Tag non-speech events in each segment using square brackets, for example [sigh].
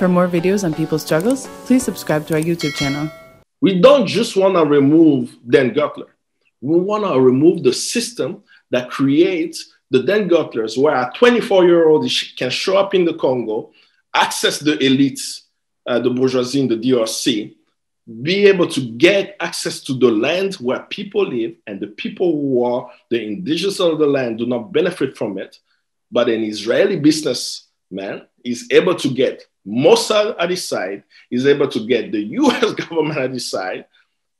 For more videos on people's struggles, please subscribe to our YouTube channel. We don't just want to remove Dan Gertler. We want to remove the system that creates the Dan Gertlers, where a 24 year old can show up in the Congo, access the elites, uh, the bourgeoisie in the DRC, be able to get access to the land where people live, and the people who are the indigenous of the land do not benefit from it. But an Israeli businessman is able to get Mossad at his side, is able to get the [laughs] US government at his side,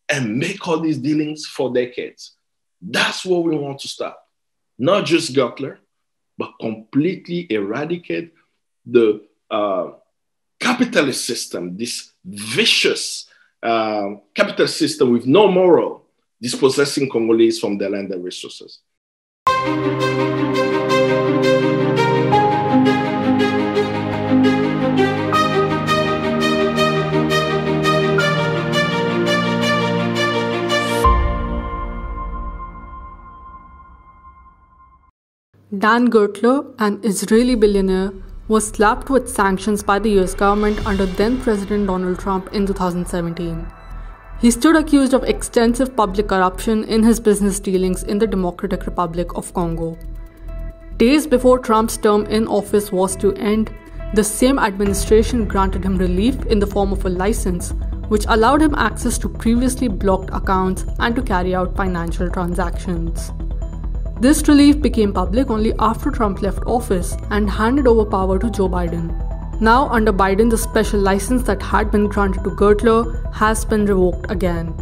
and make all these dealings for decades. That's what we want to stop. Not just Gertler, but completely eradicate the uh, capitalist system, this vicious uh, capitalist system with no moral, dispossessing Congolese from their land and resources. Dan Gertler, an Israeli billionaire, was slapped with sanctions by the US government under then President Donald Trump in 2017. He stood accused of extensive public corruption in his business dealings in the Democratic Republic of Congo. Days before Trump's term in office was to end, the same administration granted him relief in the form of a license, which allowed him access to previously blocked accounts and to carry out financial transactions. This relief became public only after Trump left office and handed over power to Joe Biden. Now, under Biden, the special license that had been granted to Gertler has been revoked again.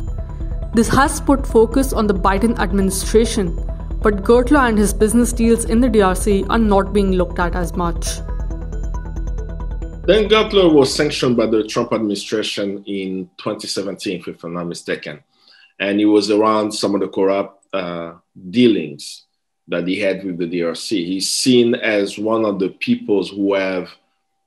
This has put focus on the Biden administration, but Gertler and his business deals in the DRC are not being looked at as much. Dan Gertler was sanctioned by the Trump administration in 2017, if I'm not mistaken. And it was around some of the corrupt uh, dealings that he had with the DRC. He's seen as one of the peoples who have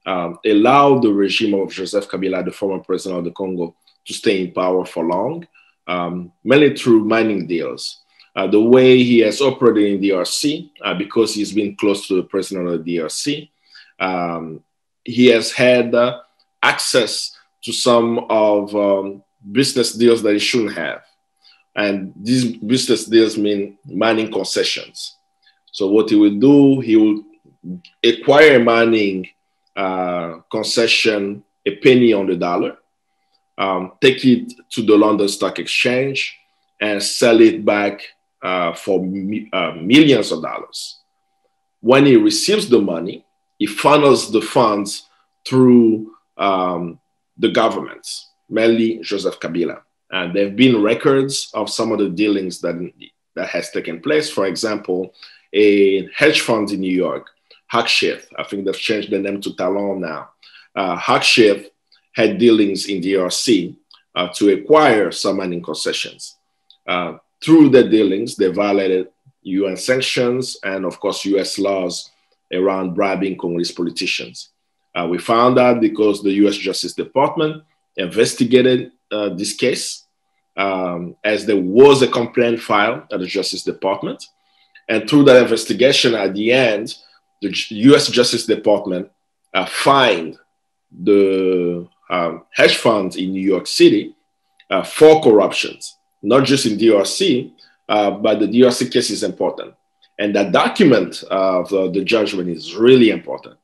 um, allowed the regime of Joseph Kabila, the former president of the Congo, to stay in power for long, um, mainly through mining deals. Uh, the way he has operated in DRC, uh, because he's been close to the president of the DRC, um, he has had uh, access to some of um, business deals that he shouldn't have. And these business deals mean mining concessions. So what he will do, he will acquire a mining uh, concession, a penny on the dollar, um, take it to the London Stock Exchange, and sell it back uh, for mi- uh, millions of dollars. When he receives the money, he funnels the funds through um, the governments, mainly Joseph Kabila. And there have been records of some of the dealings that, that has taken place. For example, a hedge fund in New York, Och-Ziff, I think they've changed the name to Talon now. Uh, Och-Ziff had dealings in DRC uh, to acquire some mining concessions. Uh, through the dealings, they violated UN sanctions and, of course, US laws around bribing Congolese politicians. Uh, we found out because the US Justice Department investigated uh, this case um, as there was a complaint filed at the Justice Department. And through that investigation, at the end, the US Justice Department uh, fined the um, hedge funds in New York City uh, for corruptions, not just in DRC, uh, but the DRC case is important. And that document of the judgment is really important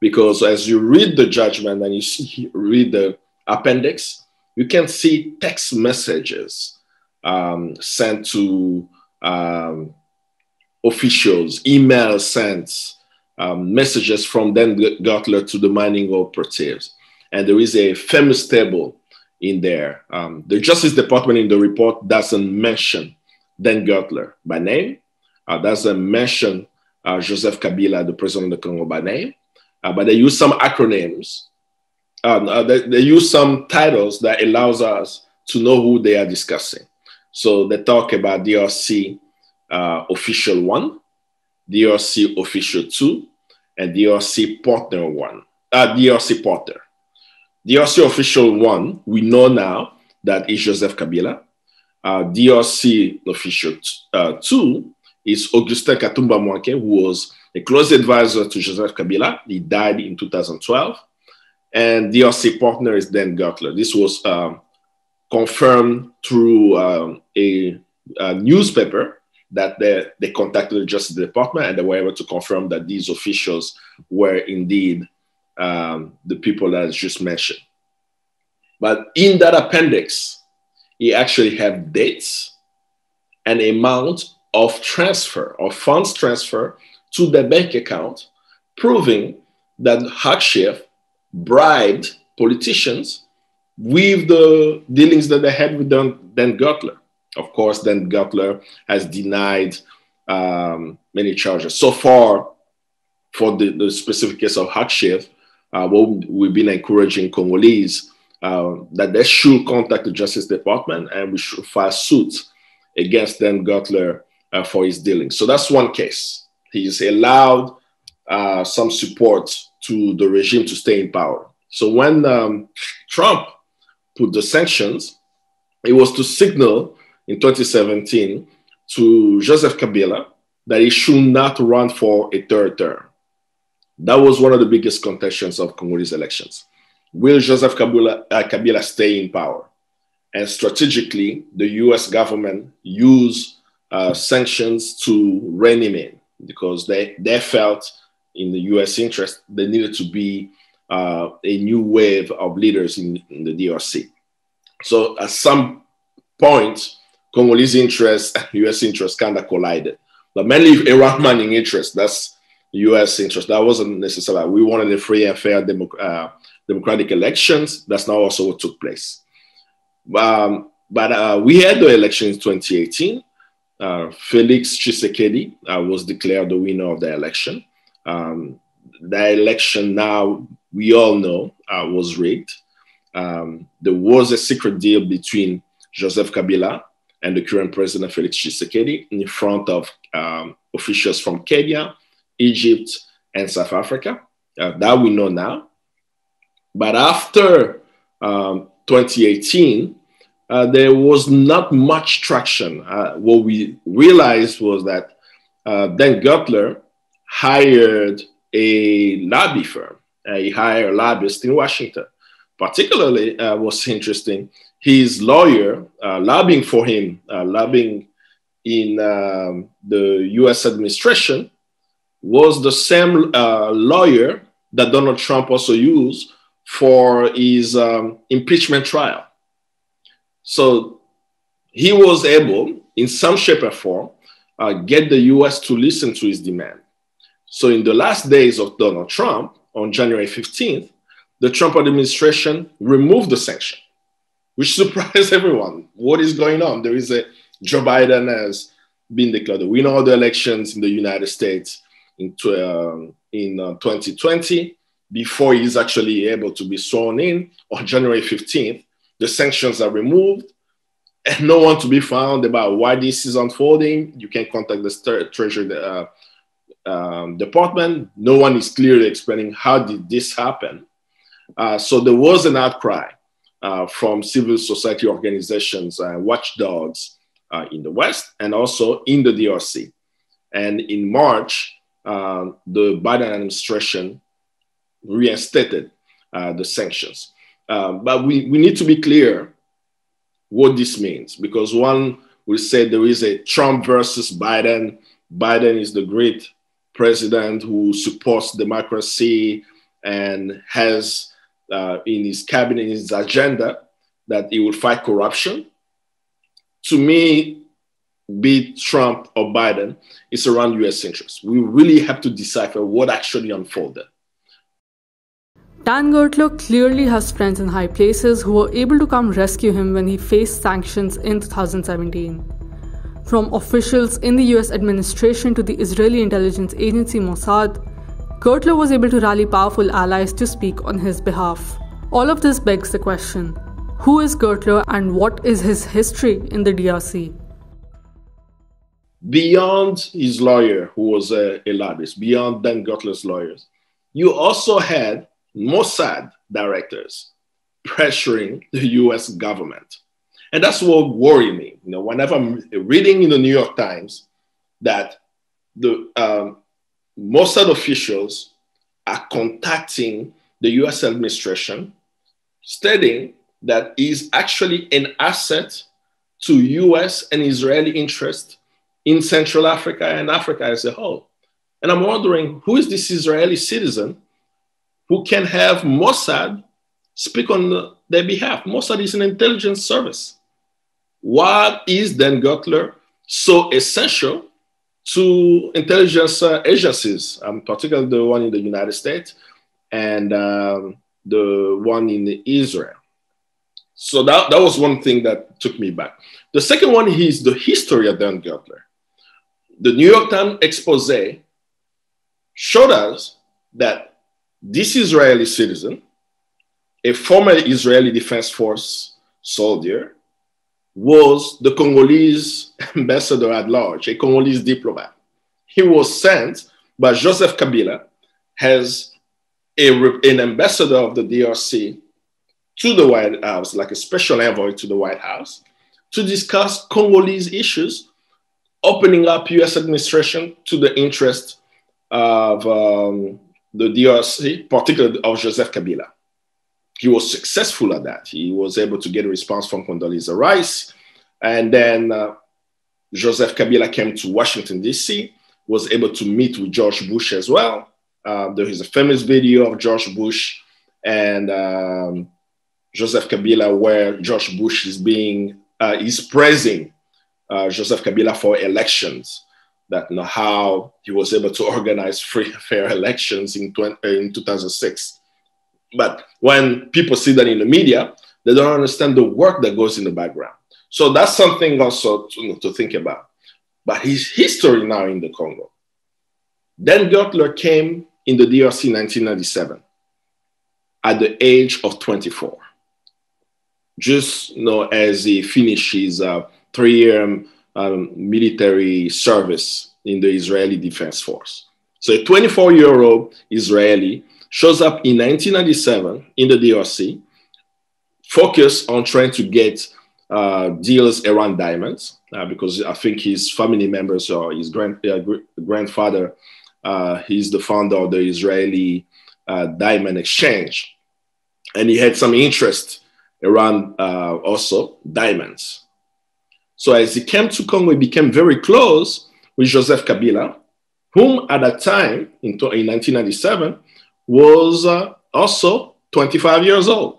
because as you read the judgment and you see, [laughs] read the appendix, you can see text messages um, sent to um, officials, emails sent, um, messages from Dan Gertler to the mining operatives. And there is a famous table in there. Um, the Justice Department in the report doesn't mention Dan Gertler by name, uh, doesn't mention uh, Joseph Kabila, the president of the Congo, by name, uh, but they use some acronyms. Uh, they, they use some titles that allows us to know who they are discussing. So they talk about DRC uh, official one, DRC official two, and DRC partner one, uh, DRC partner. DRC official one, we know now that is Joseph Kabila. Uh, DRC official uh, two is Augustin Katumba Mwanke, who was a close advisor to Joseph Kabila. He died in 2012. And the DRC partner is Dan Gertler. This was um, confirmed through um, a, a, newspaper that they, they contacted the Justice Department and they were able to confirm that these officials were indeed um, the people that I just mentioned. But in that appendix, he actually had dates and amount of transfer, of funds transfer to the bank account, proving that Och-Ziff bribed politicians with the dealings that they had with Dan, Dan. Of course, Dan Gertler has denied um, many charges. So far, for the, the specific case of Och-Ziff, uh, we've been encouraging Congolese uh, that they should contact the Justice Department and we should file suit against Dan Gertler uh, for his dealings. So that's one case. He's allowed uh, some support to the regime to stay in power. So when um, Trump put the sanctions, it was to signal in 2017 to Joseph Kabila that he should not run for a third term. That was one of the biggest contentions of Congolese elections. Will Joseph Kabila, uh, Kabila stay in power? And strategically, the US government used uh, sanctions to rein him in because they, they felt in the US interest there needed to be uh, a new wave of leaders in, in, the DRC. So at some point, Congolese interests and US interests kind of collided. But mainly Iran interest, that's US interest. That wasn't necessarily, we wanted a free and fair uh, democratic elections. That's not also what took place. Um, but uh, we had the election in 2018. Uh, Felix Tshisekedi uh, was declared the winner of the election. Um, the election now, we all know, uh, was rigged. Um, there was a secret deal between Joseph Kabila and the current president Felix Tshisekedi in front of um, officials from Kenya, Egypt, and South Africa. Uh, that we know now. But after um, 2018, uh, there was not much traction. Uh, what we realized was that uh, Dan Gertler hired a lobby firm. Uh, he hired a lobbyist in Washington. Particularly, uh, was interesting. His lawyer uh, lobbying for him, lobbying in um, the U.S. administration, was the same lawyer that Donald Trump also used for his um, impeachment trial. So he was able, in some shape or form, uh, get the US to listen to his demand. So in the last days of Donald Trump, on January 15th, the Trump administration removed the sanction, which [laughs] surprised everyone. What is going on? There is a Joe Biden has been declared the winner of the elections in the United States in, uh, in uh, 2020 before he's actually able to be sworn in on January 15th. The sanctions are removed and no one to be found about why this is unfolding. You can contact the Treasury uh, um, Department. No one is clearly explaining how did this happen. Uh, so there was an outcry uh, from civil society organizations and watchdogs uh, in the West and also in the DRC. And in March, uh, the Biden administration reinstated uh, the sanctions. Uh, but we, we need to be clear what this means because one will say there is a Trump versus Biden. Biden is the great president who supports democracy and has uh, in his cabinet, his agenda, that he will fight corruption. To me, be Trump or Biden, it's around US interests. We really have to decipher what actually unfolded. Dan Gertler clearly has friends in high places who were able to come rescue him when he faced sanctions in 2017. From officials in the US administration to the Israeli intelligence agency Mossad, Gertler was able to rally powerful allies to speak on his behalf. All of this begs the question who is Gertler and what is his history in the DRC? Beyond his lawyer, who was a, a lobbyist, beyond Dan Gertler's lawyers, you also had Mossad directors pressuring the US government. And that's what worried me. You know, whenever I'm reading in the New York Times that the um, Mossad officials are contacting the US administration, stating that is actually an asset to US and Israeli interest in Central Africa and Africa as a whole. And I'm wondering who is this Israeli citizen who can have Mossad speak on their behalf? Mossad is an intelligence service. Why then Dan Gertler so essential to intelligence uh, agencies, um, particularly the one in the United States and um, the one in Israel? So that, that was one thing that took me back. The second one is the history of Dan Gertler. The New York Times expose showed us that this Israeli citizen, a former Israeli Defense Force soldier, was the Congolese [laughs] ambassador at large, a Congolese diplomat. He was sent by Joseph Kabila as a, an ambassador of the DRC to the White House, like a special envoy to the White House, to discuss Congolese issues, opening up US administration to the interest of um, the DRC, particularly of Joseph Kabila. He was successful at that. He was able to get a response from Condoleezza Rice. And then uh, Joseph Kabila came to Washington, D.C., was able to meet with George Bush as well. Uh, there is a famous video of George Bush and um, Joseph Kabila, where George Bush is being uh, is praising uh, Joseph Kabila for elections. That you know how he was able to organize free [laughs] fair elections in, 20, uh, in 2006. But when people see that in the media, they don't understand the work that goes in the background. So that's something also to, to think about. But his history now in the Congo. Dan Gertler came in the DRC in 1997 at the age of 24 just you know, as he finishes a three-year um, military service in the Israeli Defense Force. So a 24-year-old Israeli shows up in 1997 in the DRC, focused on trying to get uh, deals around diamonds, uh, because I think his family members or his grand, uh, grandfather, uh, he's the founder of the Israeli uh, Diamond Exchange. And he had some interest around uh, also diamonds. So as he came to Congo, he became very close with Joseph Kabila, whom at that time, in, in 1997, was uh, also 25 years old.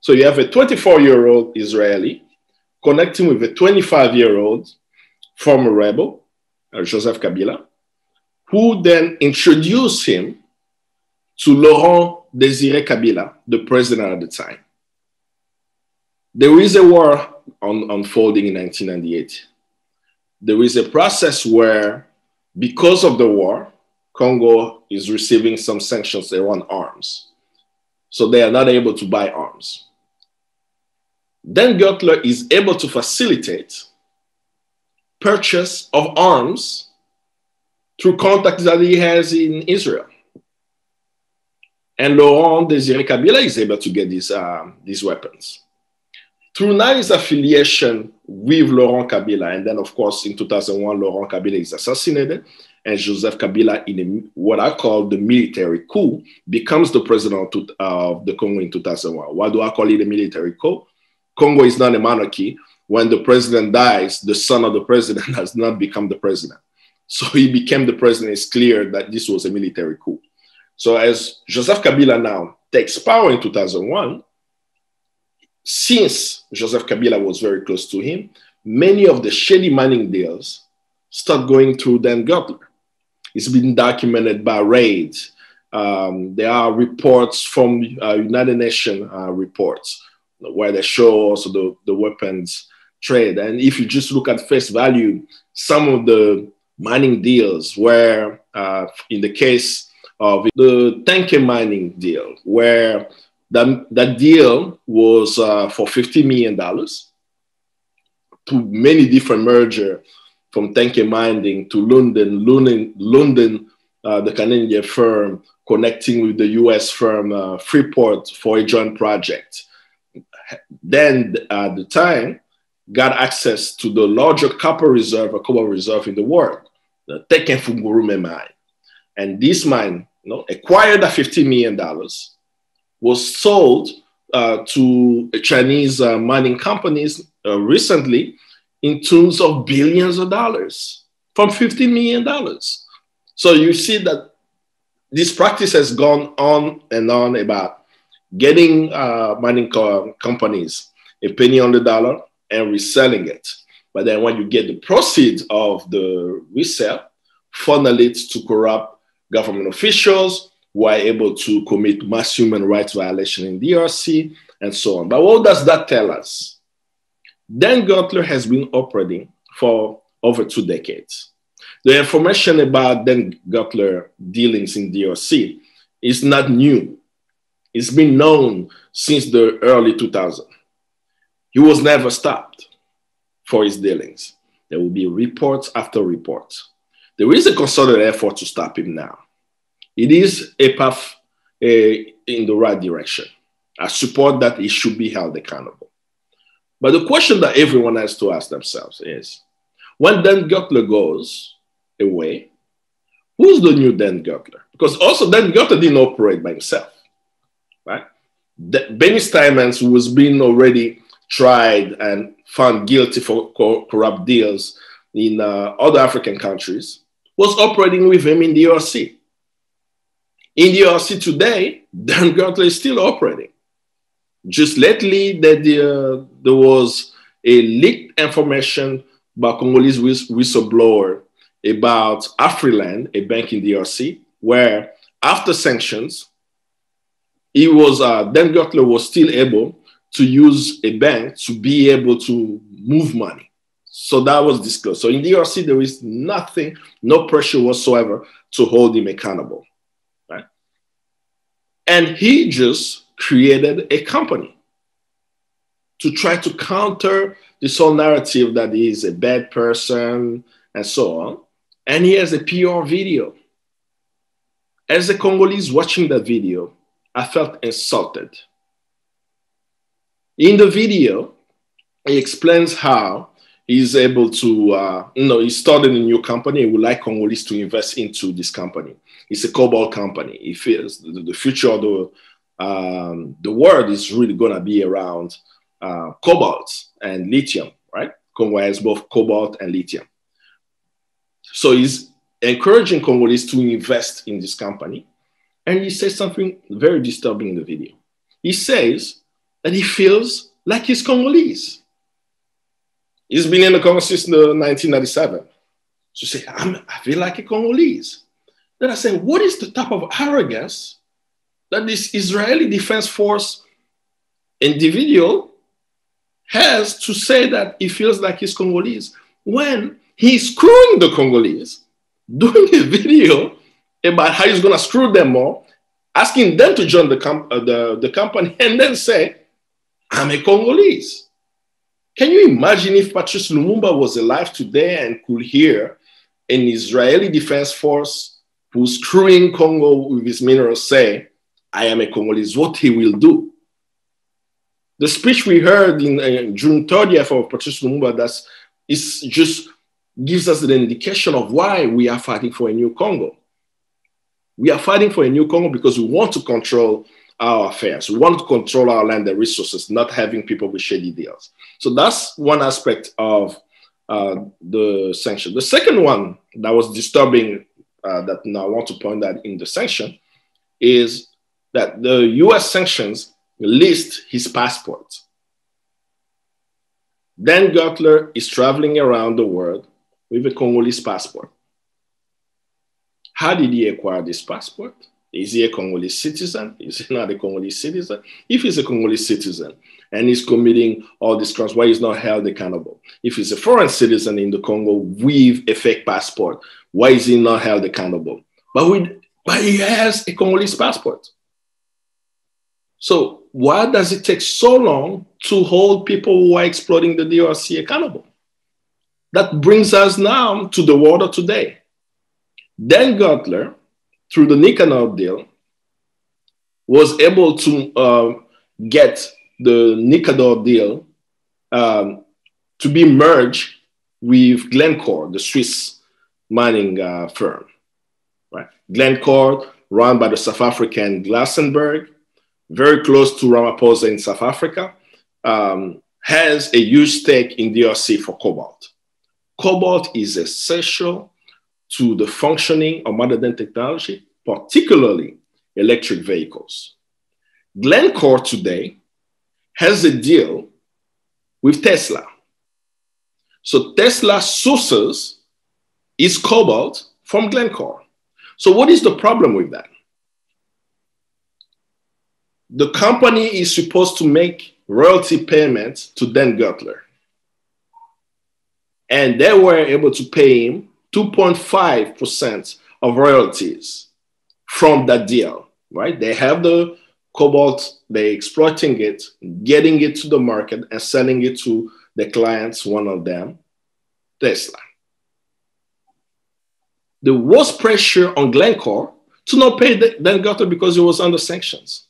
So you have a 24 year old Israeli connecting with a 25 year old former rebel, uh, Joseph Kabila, who then introduced him to Laurent Desire Kabila, the president at the time. There is a war on, unfolding in 1998. There is a process where, because of the war, Congo is receiving some sanctions around arms. So they are not able to buy arms. Dan Gertler is able to facilitate purchase of arms through contacts that he has in Israel. And Laurent Desire Kabila is able to get these, uh, these weapons. Through Nani's affiliation with Laurent Kabila, and then of course in 2001, Laurent Kabila is assassinated, and Joseph Kabila, in a, what I call the military coup, becomes the president of the Congo in 2001. Why do I call it a military coup? Congo is not a monarchy. When the president dies, the son of the president [laughs] has not become the president. So he became the president. It's clear that this was a military coup. So as Joseph Kabila now takes power in 2001, since Joseph Kabila was very close to him, many of the shady mining deals start going through Dan Gertler. It's been documented by raids. Um, there are reports from uh, United Nations uh, reports where they show also the, the weapons trade. And if you just look at face value, some of the mining deals where, uh, in the case of the Tenke mining deal, where that, that deal was uh, for $50 million to many different merger from Tenke Mining to Lundin, Lundin, Lundin uh, the Canadian firm, connecting with the US firm uh, Freeport for a joint project. Then at the time, got access to the larger copper reserve, a copper reserve in the world, the Tenke Fungurume mine. And this mine you know, acquired at $50 million was sold uh, to Chinese uh, mining companies uh, recently in terms of billions of dollars from $15 million. So you see that this practice has gone on and on about getting uh, mining co- companies a penny on the dollar and reselling it. But then when you get the proceeds of the resale, funnel it to corrupt government officials who are able to commit mass human rights violation in DRC and so on. But what does that tell us? Dan Gertler has been operating for over two decades. The information about Dan Gertler dealings in DRC is not new. It's been known since the early 2000s. He was never stopped for his dealings. There will be reports after reports. There is a concerted effort to stop him now. It is a path uh, in the right direction. I support that he should be held accountable. But the question that everyone has to ask themselves is when Dan Gertler goes away, who's the new Dan Gertler? Because also Dan Gertler didn't operate by himself, right? The, Benny Steinmetz, who was being already tried and found guilty for co- corrupt deals in uh, other African countries, was operating with him in the DRC. In the DRC today, [laughs] Dan Gertler is still operating. Just lately, that uh, there was a leaked information by Congolese whistleblower about Afriland, a bank in DRC, where after sanctions, he was uh, Dan Gertler was still able to use a bank to be able to move money. So that was disclosed. So in DRC, there is nothing, no pressure whatsoever to hold him accountable. Right? And he just created a company to try to counter this whole narrative that he is a bad person and so on. And he has a PR video. As a Congolese watching that video, I felt insulted in the video, he explains how he's able to, uh, you know, he started a new company. He would like Congolese to invest into this company. It's a cobalt company. He feels the, the future of the, um, the world is really going to be around uh, cobalt and lithium, right? Congo has both cobalt and lithium. So he's encouraging Congolese to invest in this company. And he says something very disturbing in the video. He says that he feels like he's Congolese. He's been in the Congo since 1997. So say, i I feel like a Congolese. Then I say, what is the type of arrogance that this Israeli Defense Force individual has to say that he feels like he's Congolese when he's screwing the Congolese, doing a video about how he's going to screw them more, asking them to join the, com- uh, the, the company, and then say, I'm a Congolese. Can you imagine if Patrice Lumumba was alive today and could hear an Israeli Defense Force who's screwing Congo with his minerals say, I am a Congolese, what he will do? The speech we heard in uh, June 30th of Patrice Lumumba that's, is just gives us the indication of why we are fighting for a new Congo. We are fighting for a new Congo because we want to control our affairs. We want to control our land and resources, not having people with shady deals. So that's one aspect of uh, the sanction. The second one that was disturbing uh, that I want to point out in the sanction is that the US sanctions list his passport. Dan Gertler is traveling around the world with a Congolese passport. How did he acquire this passport? Is he a Congolese citizen? Is he not a Congolese citizen? If he's a Congolese citizen and he's committing all these crimes, why is not held accountable? If he's a foreign citizen in the Congo with a fake passport, why is he not held accountable? But, we, but he has a Congolese passport. So why does it take so long to hold people who are exploiting the DRC accountable? That brings us now to the water today. Dan Gertler through the Nikanor deal, was able to uh, get the Nikanor deal um, to be merged with Glencore, the Swiss mining uh, firm. Right? Glencore, run by the South African Glasenberg, very close to Ramaphosa in South Africa, um, has a huge stake in DRC for cobalt. Cobalt is essential to the functioning of modern technology, particularly electric vehicles. Glencore today has a deal with Tesla. So Tesla sources its cobalt from Glencore. So what is the problem with that? The company is supposed to make royalty payments to Dan Gertler. And they were able to pay him 2.5% of royalties from that deal, right? They have the cobalt, they're exploiting it, getting it to the market and selling it to the clients, one of them, Tesla. There was pressure on Glencore to not pay Dan Gertler because he was under sanctions,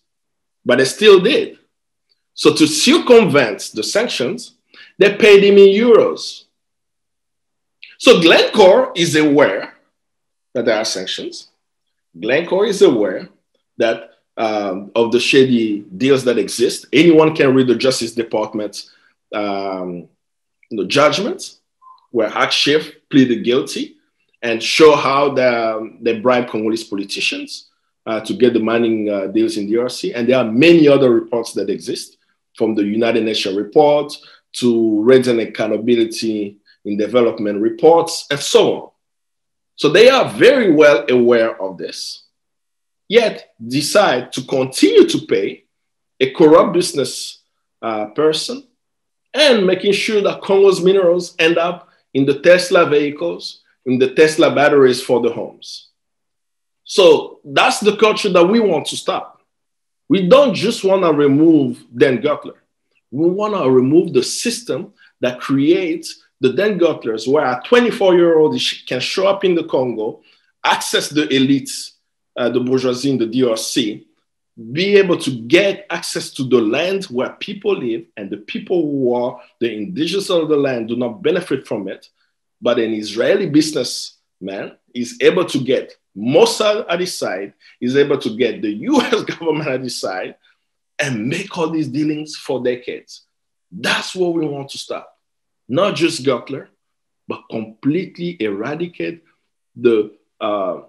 but they still did. So to circumvent the sanctions, they paid him in euros. So Glencore is aware that there are sanctions. Glencore is aware that um, of the shady deals that exist. Anyone can read the Justice Department's um, you where Och-Ziff pleaded guilty and show how the, they bribe Congolese politicians uh, to get the mining uh, deals in DRC. And there are many other reports that exist from the United Nations report to Regional Accountability in Development reports and so on. So they are very well aware of this yet decide to continue to pay a corrupt business uh, person and making sure that Congo's minerals end up in the Tesla vehicles, in the Tesla batteries for the homes. So that's the culture that we want to stop. We don't just want to remove Dan Gertler. We want to remove the system that creates the Dan Gertlers, where a 24 year old can show up in the Congo, access the elites, uh, the bourgeoisie in the DRC, be able to get access to the land where people live and the people who are the indigenous of the land do not benefit from it. But an Israeli businessman is able to get Mossad at his side, is able to get the [laughs] US government at his side and make all these dealings for decades. That's what we want to stop. Not just Gertler, but completely eradicate the uh,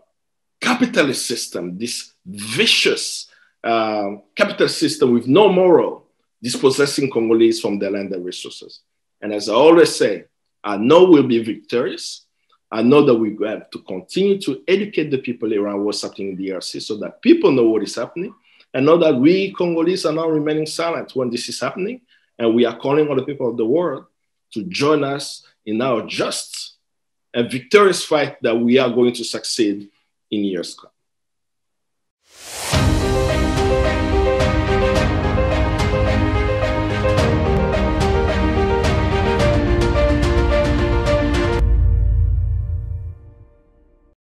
capitalist system, this vicious uh, capitalist system with no moral, dispossessing Congolese from their land and resources. And as I always say, I know we'll be victorious. I know that we have to continue to educate the people around what's happening in the DRC so that people know what is happening and know that we Congolese are not remaining silent when this is happening. And we are calling on the people of the world to join us in our just and victorious fight that we are going to succeed in years